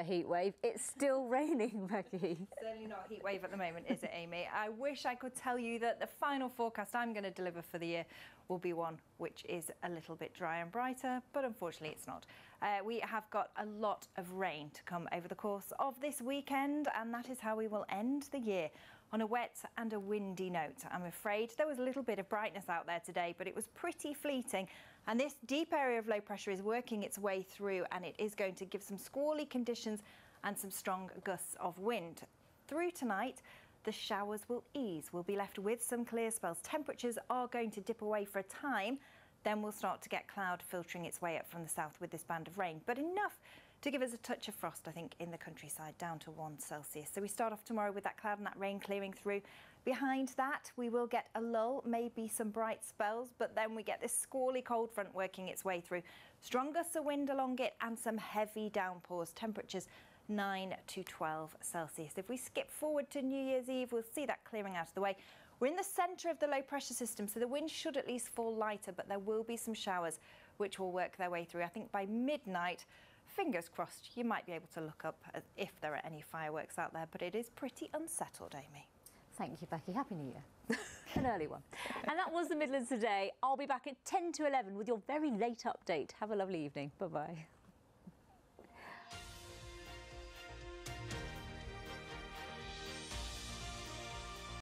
a heat wave. It's still raining, Becky. Certainly not heat wave at the moment, is it, Amy? I wish I could tell you that the final forecast I'm going to deliver for the year will be one which is a little bit dry and brighter, but unfortunately it's not. Uh, we have got a lot of rain to come over the course of this weekend, and that is how we will end the year on a wet and a windy note. I'm afraid there was a little bit of brightness out there today, but it was pretty fleeting. And this deep area of low pressure is working its way through, and it is going to give some squally conditions and some strong gusts of wind. Through tonight, the showers will ease. We'll be left with some clear spells. Temperatures are going to dip away for a time. Then we'll start to get cloud filtering its way up from the south with this band of rain, but enough to give us a touch of frost, I think, in the countryside, down to one Celsius. So we start off tomorrow with that cloud and that rain clearing through. Behind that, we will get a lull, maybe some bright spells, but then we get this squally cold front working its way through. Strong gusts of wind along it and some heavy downpours. Temperatures 9 to 12 Celsius. If we skip forward to New Year's Eve, we'll see that clearing out of the way. We're in the centre of the low pressure system, so the wind should at least fall lighter, but there will be some showers which will work their way through. I think by midnight, fingers crossed, you might be able to look up uh, if there are any fireworks out there, but it is pretty unsettled, Amy. Thank you, Becky. Happy New Year. An early one. And that was the Midlands today. I'll be back at 10 to 11 with your very late update. Have a lovely evening. Bye-bye.